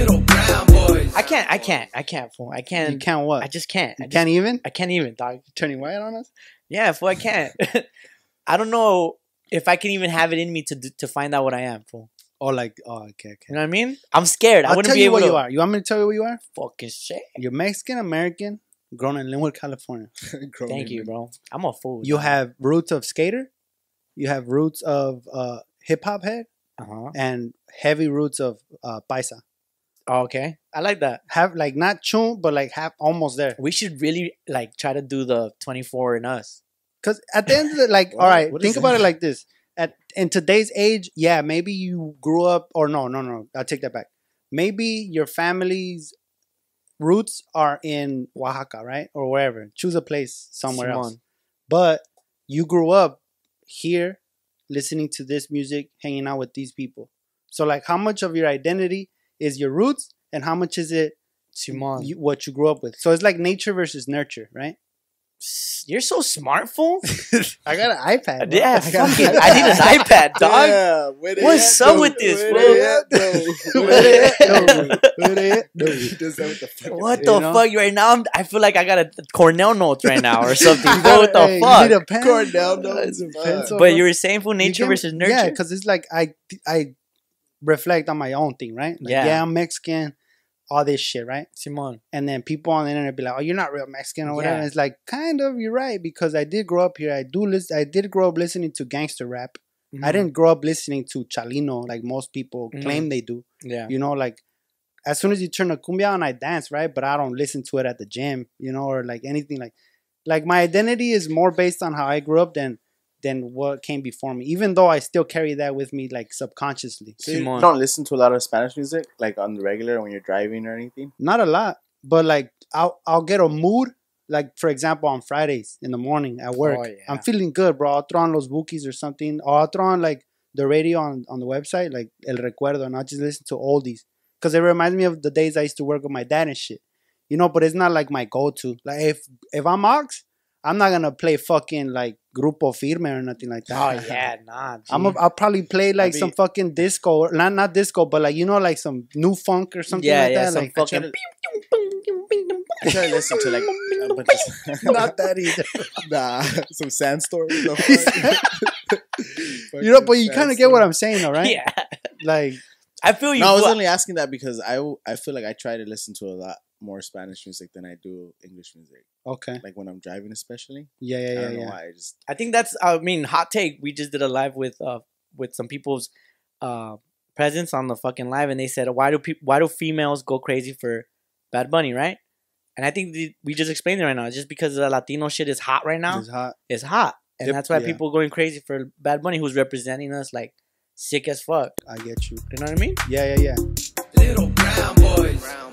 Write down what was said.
Little brown boys. I can't. I can't. I can't. Fool. I can't. You can't what? I just can't. I just, can't even I can't even, dog. turning white on us. Yeah, fool. I can't. I don't know if I can even have it in me to to find out what I am, fool. Oh, like oh, okay, okay. You know what I mean? I'm scared. I I'll wouldn't tell be you able what to. you are. You want me to tell you what you are? Fucking shit. You're Mexican American, grown in Lynwood, California. Thank you, bro. I'm a fool. You have roots of skater. You have roots of uh, hip hop head Uh huh. and heavy roots of uh, paisa. Oh, okay. I like that. Have like not chun, but like have almost there. We should really like try to do the 24 in us. Because at the end of the like, all right, think about it like this: at in today's age, yeah, maybe you grew up, or no, no, no, I'll take that back. Maybe your family's roots are in Oaxaca, right, or wherever. Choose a place somewhere else. But you grew up here, listening to this music, hanging out with these people. So, like, how much of your identity is your roots, and how much is it Simon. Mm-hmm. you, what you grew up with? So it's like nature versus nurture, right? You're so smart, fool. I got an iPad. bro. yeah, I got fucking. an I need an iPad, dog. Yeah, What's up with this, Where bro? they at, though? Where they at, though? Where they at, though? He does that with the What You the know? fuck? Right now, I'm, I feel like I got a Cornell notes right now or something. What the Hey, fuck? You need a pen? Cornell notes, it's a fuck. pencil, but you were saying for nature get- versus nurture. Yeah, because it's like I I reflect on my own thing, right? Like, Yeah. yeah, I'm Mexican, all this shit, right? Simon. And then people on the internet be like, "Oh, you're not real Mexican or whatever." Yeah. And it's like, kind of, you're right because I did grow up here. I do listen. I did grow up listening to gangster rap. Mm-hmm. I didn't grow up listening to Chalino like most people Mhm. claim they do. Yeah. You know, like as soon as you turn a cumbia on, I dance, right? But I don't listen to it at the gym, you know, or like anything like like my identity is more based on how I grew up than than what came before me. Even though I still carry that with me like subconsciously. So you don't listen to a lot of Spanish music, like on the regular when you're driving or anything. Not a lot, but like I'll I'll get a mood. Like for example, on Fridays in the morning at work, Oh, yeah. I'm feeling good, bro. I'll throw on los Bukis or something, or I'll throw on like the radio on, on the website, like El Recuerdo, and I'll just listen to oldies because it reminds me of the days I used to work with my dad and shit. You know, but it's not like my go-to. Like if if I'm Ox, I'm not gonna play fucking like Grupo Firme or nothing like that. Oh yeah, nah. I'm G. a, I'll probably play like be- some fucking disco, or not not disco, but like you know like some new funk or something yeah, like yeah, that. some like fucking. I try to listen to like a bunch of not that either. nah, some sandstorm. you know, but you kind of get what I'm saying, though, right? Yeah, Like I feel you. No, I was only asking that because I I feel like I try to listen to a lot more Spanish music than I do English music. okay, Like when I'm driving, especially. yeah, yeah, yeah. I don't know yeah. why. I just I think that's. I mean, hot take. We just did a live with uh with some people's uh presence on the fucking live, and they said, "Why do people? Why do females go crazy for Bad Bunny?" Right? And I think the, we just explained it right now. It's just because the Latino shit is hot right now. It's hot. It's hot, and Yep, that's why yeah. people going crazy for Bad Bunny, who's representing us like sick as fuck. I get you. You know what I mean? Yeah, yeah, yeah. Little brown boys.